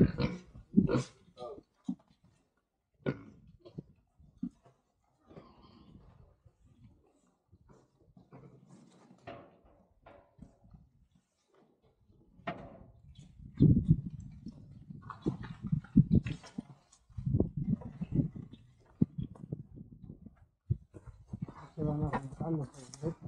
Se van a avanzando. ¿eh?